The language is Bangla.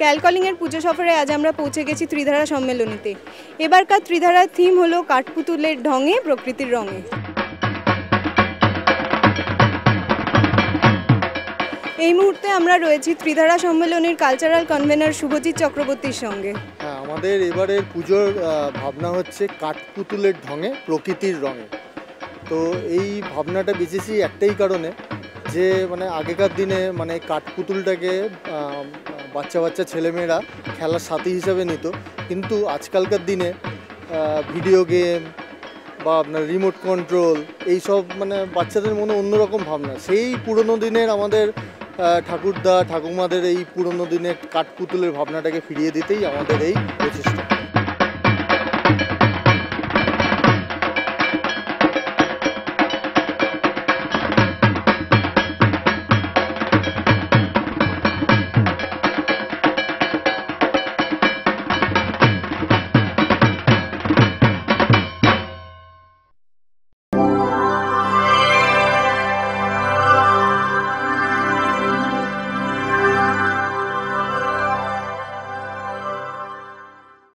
ক্যালকলিংয়ের পুজো সফরে আজ আমরা পৌঁছে গেছি ত্রিধারা সম্মেলনীতে। এবারকার ত্রিধারার থিম হলো কাঠপুতুলের ঢঙে, প্রকৃতির রঙে। এই মুহূর্তে আমরা রয়েছি ত্রিধারা সম্মেলনের কালচারাল কনভেনার শুভজিৎ চক্রবর্তীর সঙ্গে। হ্যাঁ আমাদের এবারের পুজোর ভাবনা হচ্ছে কাঠপুতুলের ঢঙে, প্রকৃতির রঙে। তো এই ভাবনাটা বেঁচেছি একটাই কারণে যে মানে আগেকার দিনে মানে কাঠপুতুলটাকে বাচ্চা বাচ্চা ছেলেমেয়েরা খেলার সাথী হিসাবে নিত। কিন্তু আজকালকার দিনে ভিডিও গেম বা আপনার রিমোট কন্ট্রোল এইসব মানে বাচ্চাদের মনে অন্যরকম ভাবনা। সেই পুরনো দিনের আমাদের ঠাকুরদা ঠাকুমাদের এই পুরনো দিনের কাঠপুতুলের ভাবনাটাকে ফিরিয়ে দিতেই আমাদের এই প্রচেষ্টা